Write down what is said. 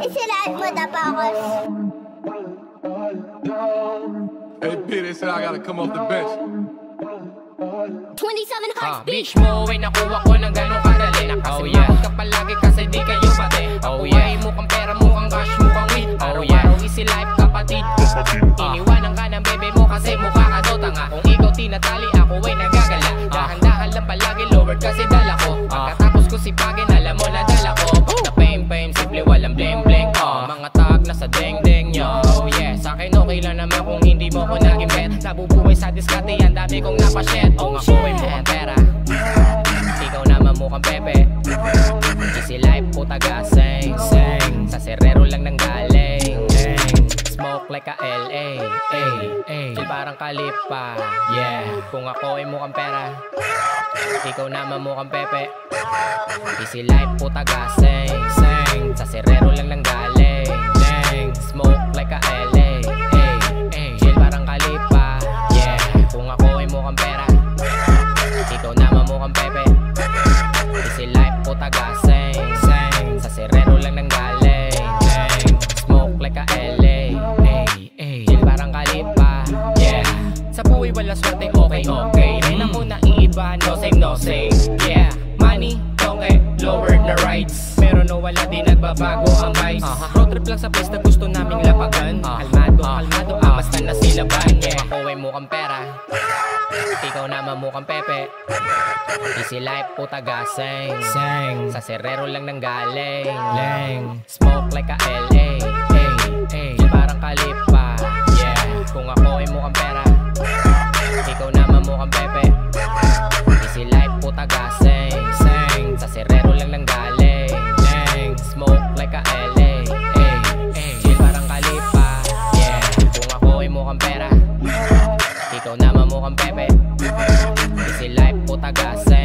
Isilaan mo na pa ako. Hey, P, they said I gotta come off the bench. 27 hearts Ah, bitch mo, ay nakuha ko ng ganong kadali. Na kasi Oh, yeah. ka palagi kasi di kayo pati. Oh, yeah. ay mukhang pera, mukhang cash, mukhang weed. Oh, yeah. easy life, kapatid Iniwanan ka ng bebe mo kasi mukha ka daw tanga Kung ikaw tinatali, ako ay nagagala. Dahan-dahan lang palagi, lower kasi dala ko. Pagkatapos ko sipagin, alam mo na dala ko naman kung hindi mo ko naging bet Nabubuhay sa diskarte, ang dami kong napashit Oh nga ko ay mukhang pera Ikaw naman mukhang pepe Easy life, puta gaseng Seng, sa serero lang nang galing. Smoke like a LA Ay, ay, chill parang kalipa Yeah, kung ako ay mukhang pera Ikaw naman mukhang pepe Easy life, puta gaseng Seng, sa serero puta gaseng Seng, sa sereno lang nang galing Dang, smoke like a LA Ay, ay, chill parang kalipa Yeah, sa buhay wala swerte, okay, okay. Rin ako naiiba, no same, no same Yeah, money, tongke, lower na rights. Meron o wala di nagbabago ang vice. Road trip lang sa place na gusto naming lapagan. Kalmado, kalmado, ah, basta na sila ban Yeah, ako ay mukhang pera ikaw naman mukhang pepe. Easy life, puta gaseng. Seng Sa serero lang nang galing Leng Smoke like a LA Ay, ay Parang kalipa. Yeah Kung ako ay mukhang pera Ikaw naman mukhang pepe. Easy life, puta gaseng. Seng Sa serero lang nang galing Leng Smoke like a LA ay Chill parang kalipa. Yeah Kung ako ay mukhang pera ikaw naman mukhang pepe Easy life, puta gaseng